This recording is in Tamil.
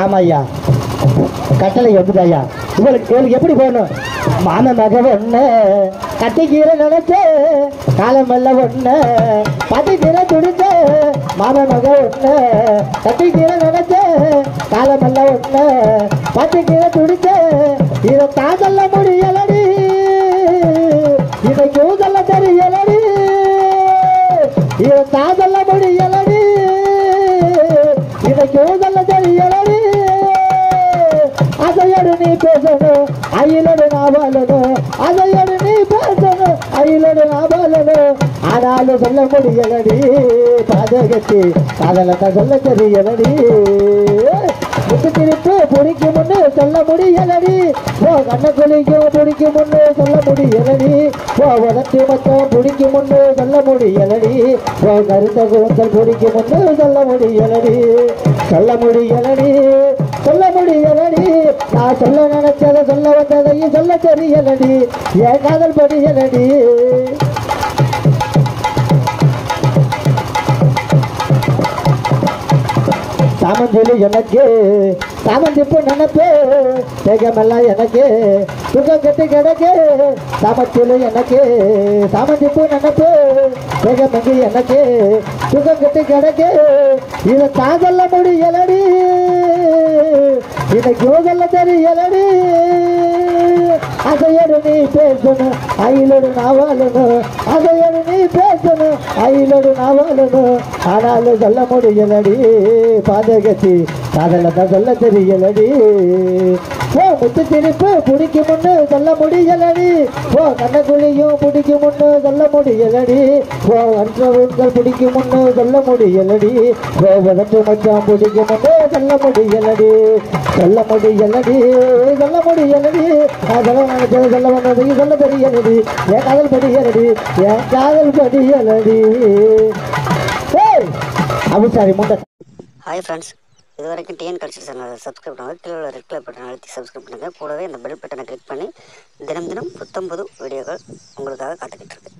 ஆமா ஐயா கட்டளை எப்படி ஐயா உங்களுக்கு இவளுக்கு எப்படி போகணும்? மாம மக ஒண்ணு கட்டிக்கீரை நினைச்ச காலமல்ல ஒண்ணு பட்டிக்கீரை துடிச்ச மாம மக ஒண்ணு கட்டிக்கீரை நினைச்ச காலமல்ல ஒண்ணு பட்டிக்கீரை துடிச்ச இதை தாதல்ல முடியலடி. இதை கூதல்ல தெரியலடி. இதை தாதல்ல முடியலடி. இதை கூதல்ல அதையோடு நீ பேசணும் அயிலோடு நான் வாழணும் அதையோடு நீ பேசணும் அயிலோடு நான் வாழணும். ஆனாலும் சொல்ல முடியலடி பாதகத்தி காதலத்தை சொல்ல தெரியலடி. திருப்பு பிடிக்கும் முன்னு சொல்ல முடியலடி. ஓ கண்ண குளிக்கும் பிடிக்கும் முன்னு சொல்ல முடியலடி. ஓ உதட்டு மொத்தம் பிடிக்கும் முன்னு சொல்ல முடியலடி. ஓ கருத்த கூந்தல் பிடிக்கும் முன்னு சொல்ல முடியலடி. சொல்ல முடியலடி சொல்ல முடியலடி. நான் சொல்ல நினைச்சதை சொல்ல வந்ததையும் சொல்ல தெரியலடி. என் காதல் படியலடி. சாமஞ்சொலி எனக்கு சாமந்திப்பு நினைப்பு தேகமெல்லாம் எனக்கு துக்கம் கட்டி கிடக்கு சாமச்சொலி எனக்கு சாமந்திப்பு நினைப்பு தேகமெங்கு எனக்கு துக்கம் கட்டி கிடக்கு. இதை தாங்கல்ல முடியலடி. இதை யோகல்ல தெரியலடி அதையோடு நீ பேசணும் அயிலோடு நான் வாழணும் அதையோடு நீ பேசணும் அயிலோடு நான் வாழணும் ஆனாலும் சொல்ல முடியலடி பாதகத்தி காதலத்தை சொல்ல தெரியலடி ஓ முத்து திருப்பு பிடிக்கும் முன்னு சொல்ல முடியலடி. ஓ கண்ணக்குழியும் பிடிக்கும் முன்னு சொல்ல முடியலடி. ஓ அன்ற அன்றவங்கள் பிடிக்கும் முன்னு சொல்ல முடியலடி. ஓ உதட்டு மச்சான் பிடிக்கும் முன்னு சொல்ல முடியலடி. சொல்ல முடியலடி சொல்ல முடியலடி. நான் சொல்ல நினைச்சது சொல்ல வந்ததையும் சொல்ல தெரியலடி என் காதல் படியலடி என் காதல் படியலடி. ஏய் அபுசாரி முண்டை. ஹாய் ஃப்ரெண்ட்ஸ் இது வரைக்கும் டிஎன் கல்ச்சர் சேனல் சப்ஸ்கிரைப் பண்ணுங்கள் கீழே உள்ள ரெட் கலர் பட்டன் அழுத்தி சப்ஸ்கிரைப் பண்ணுங்கள் கூடவே அந்த பெல் பட்டனை கிளிக் பண்ணி தினம் தினம் புத்தம் வீடியோக்கள் உங்களுக்காக காத்துக்கிட்டு இருக்கு.